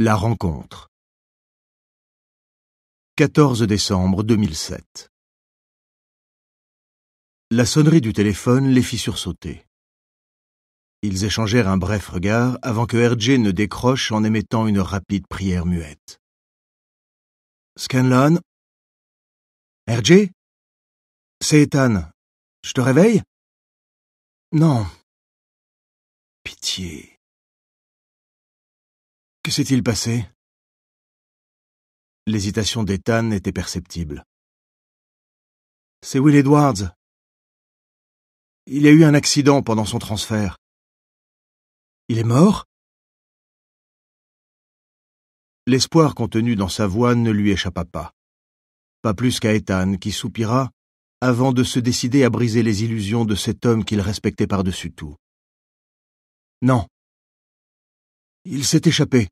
La rencontre 14 décembre 2007 La sonnerie du téléphone les fit sursauter. Ils échangèrent un bref regard avant que RJ ne décroche en émettant une rapide prière muette. Scanlon RJ C'est Ethan. Je te réveille? Non. Pitié. Que s'est-il passé? L'hésitation d'Ethan était perceptible. C'est Will Edwards. Il a eu un accident pendant son transfert. Il est mort? L'espoir contenu dans sa voix ne lui échappa pas. Pas plus qu'à Ethan, qui soupira avant de se décider à briser les illusions de cet homme qu'il respectait par-dessus tout. Non. Il s'est échappé.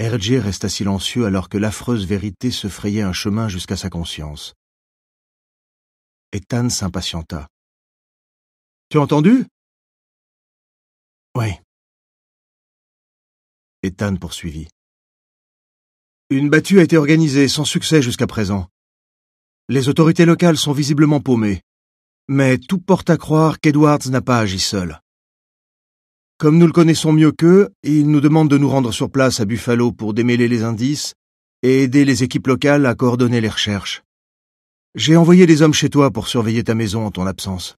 RJ resta silencieux alors que l'affreuse vérité se frayait un chemin jusqu'à sa conscience. Ethan s'impatienta. Tu as entendu? Oui. Ethan poursuivit. Une battue a été organisée sans succès jusqu'à présent. Les autorités locales sont visiblement paumées, mais tout porte à croire qu'Edwards n'a pas agi seul. Comme nous le connaissons mieux qu'eux, il nous demande de nous rendre sur place à Buffalo pour démêler les indices et aider les équipes locales à coordonner les recherches. J'ai envoyé des hommes chez toi pour surveiller ta maison en ton absence.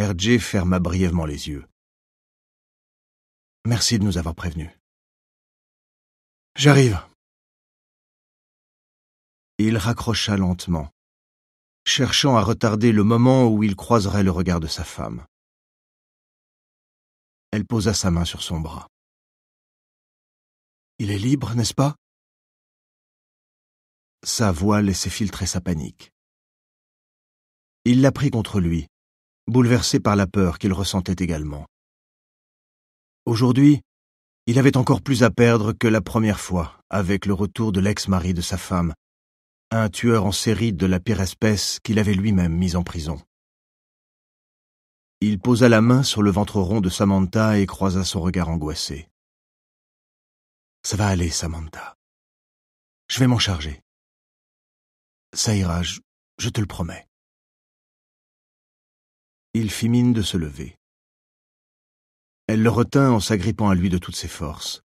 RJ ferma brièvement les yeux. Merci de nous avoir prévenus. J'arrive. Il raccrocha lentement, cherchant à retarder le moment où il croiserait le regard de sa femme. Elle posa sa main sur son bras. Il est libre, n'est-ce pas? Sa voix laissait filtrer sa panique. Il la prit contre lui, bouleversé par la peur qu'il ressentait également. Aujourd'hui, il avait encore plus à perdre que la première fois, avec le retour de l'ex-mari de sa femme, un tueur en série de la pire espèce qu'il avait lui-même mis en prison. Il posa la main sur le ventre rond de Samantha et croisa son regard angoissé. Ça va aller, Samantha. Je vais m'en charger. Ça ira, je, je te le promets. Il fit mine de se lever. Elle le retint en s'agrippant à lui de toutes ses forces.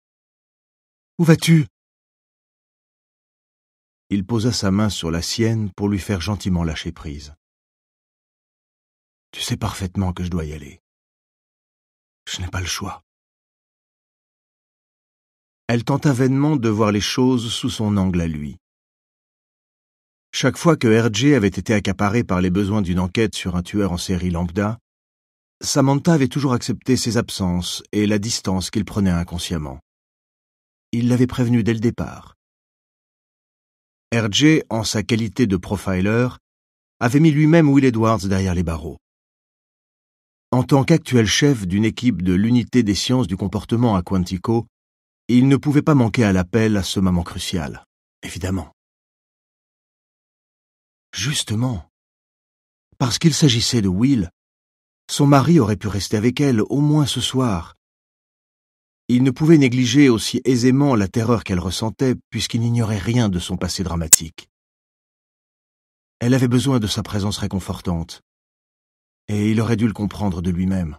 Où vas-tu? Il posa sa main sur la sienne pour lui faire gentiment lâcher prise. Tu sais parfaitement que je dois y aller. Je n'ai pas le choix. Elle tenta vainement de voir les choses sous son angle à lui. Chaque fois que RJ avait été accaparé par les besoins d'une enquête sur un tueur en série lambda, Samantha avait toujours accepté ses absences et la distance qu'il prenait inconsciemment. Il l'avait prévenu dès le départ. RJ, en sa qualité de profiler, avait mis lui-même Will Edwards derrière les barreaux. En tant qu'actuel chef d'une équipe de l'unité des sciences du comportement à Quantico, il ne pouvait pas manquer à l'appel à ce moment crucial, évidemment. Justement, parce qu'il s'agissait de Will, son mari aurait pu rester avec elle au moins ce soir. Il ne pouvait négliger aussi aisément la terreur qu'elle ressentait puisqu'il n'ignorait rien de son passé dramatique. Elle avait besoin de sa présence réconfortante, et il aurait dû le comprendre de lui-même.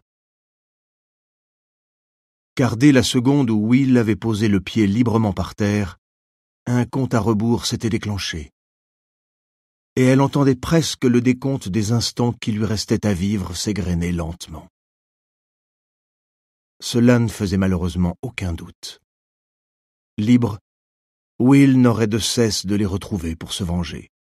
Car dès la seconde où Will avait posé le pied librement par terre, un compte à rebours s'était déclenché. Et elle entendait presque le décompte des instants qui lui restaient à vivre s'égrener lentement. Cela ne faisait malheureusement aucun doute. Libre, Will n'aurait de cesse de les retrouver pour se venger.